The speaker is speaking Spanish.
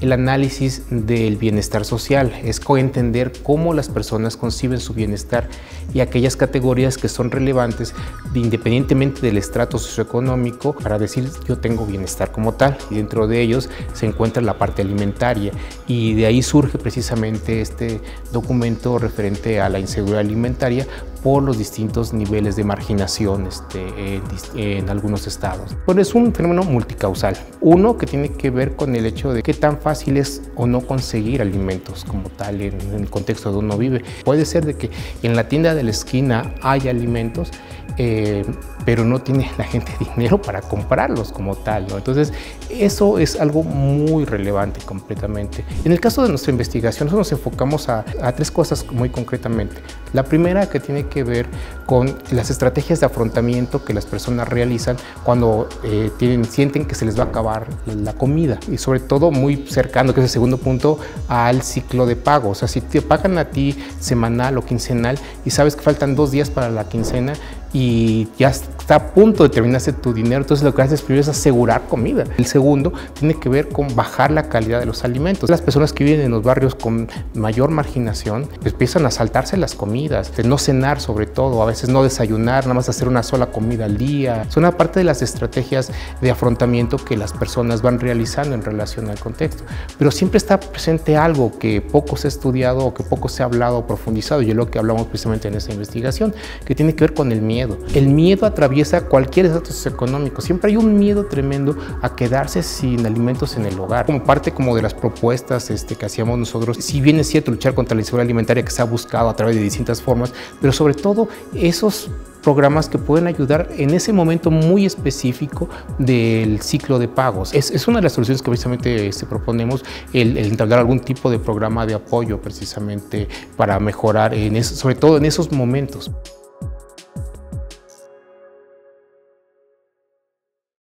el análisis del bienestar social, es entender cómo las personas conciben su bienestar y aquellas categorías que son relevantes independientemente del estrato socioeconómico para decir yo tengo bienestar como tal y dentro de ellos se encuentra la parte alimentaria. Y de ahí surge precisamente este documento referente a la inseguridad alimentaria por los distintos niveles de marginación este, en, algunos estados. Bueno, es un fenómeno multicausal. Uno que tiene que ver con el hecho de qué tan fácil es o no conseguir alimentos como tal en, el contexto donde uno vive. Puede ser de que en la tienda de la esquina hay alimentos, eh, pero no tiene la gente dinero para comprarlos como tal. ¿no? Entonces, eso es algo muy relevante completamente. En el caso de nuestra investigación, nosotros nos enfocamos a, a tres cosas muy concretamente. La primera que tiene que ver con las estrategias de afrontamiento que las personas realizan cuando eh, tienen, sienten que se les va a acabar la comida y sobre todo muy cercano, que es el segundo punto, al ciclo de pago. O sea, si te pagan a ti semanal o quincenal y sabes que faltan dos días para la quincena y ya está a punto de terminarse tu dinero, entonces lo que haces primero es asegurar comida. El segundo tiene que ver con bajar la calidad de los alimentos. Las personas que viven en los barrios con mayor marginación pues, empiezan a saltarse las comidas, de no cenar sobre todo, a veces no desayunar, nada más hacer una sola comida al día. Son una parte de las estrategias de afrontamiento que las personas van realizando en relación al contexto. Pero siempre está presente algo que poco se ha estudiado o que poco se ha hablado o profundizado, y es lo que hablamos precisamente en esta investigación, que tiene que ver con el miedo el miedo atraviesa cualquier estatus económico. Siempre hay un miedo tremendo a quedarse sin alimentos en el hogar. Como parte como de las propuestas este, que hacíamos nosotros, si bien es cierto luchar contra la inseguridad alimentaria que se ha buscado a través de distintas formas, pero sobre todo esos programas que pueden ayudar en ese momento muy específico del ciclo de pagos. Es, una de las soluciones que precisamente este, proponemos, el, entablar algún tipo de programa de apoyo precisamente para mejorar, sobre todo en esos momentos.